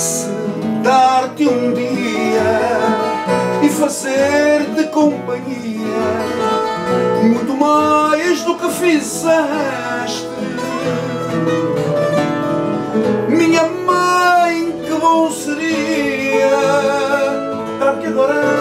pudesse dar-te um dia e fazer-te companhia, muito mais do que fizeste. Minha mãe, que bom seria para que adorar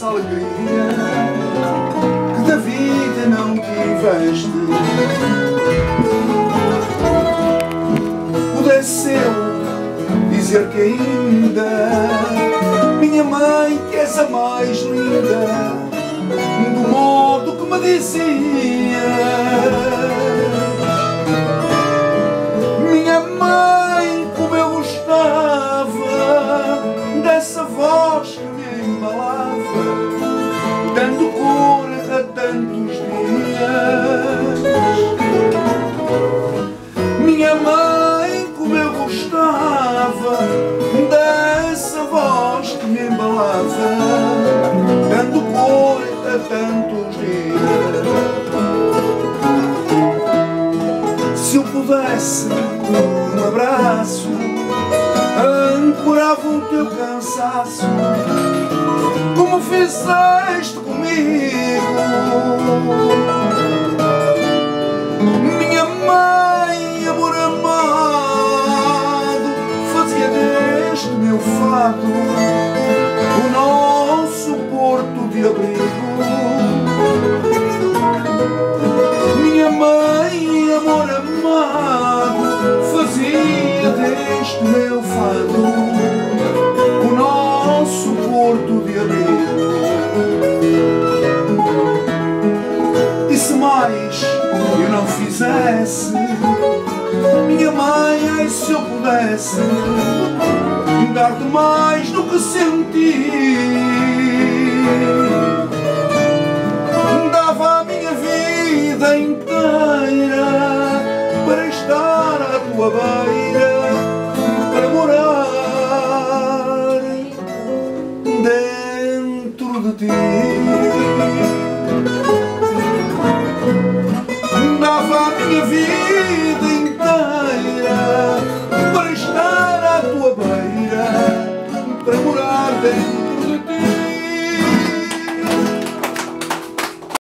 essa alegria que da vida não tiveste. Pudesse eu dizer que ainda minha mãe que és a mais linda do modo que me dizia dando cor a tantos dias. Minha mãe, como eu gostava dessa voz que me embalava, dando cor a tantos dias. Se eu pudesse um abraço Ancorava o teu cansaço fizeste comigo Minha mãe, amor amado Fazia deste meu fado O nosso porto de abrigo minha mãe, amor amado, fazia deste meu fado o nosso porto de abrigo. Eu não fizesse, minha mãe, ai se eu pudesse dar-te mais do que senti nothing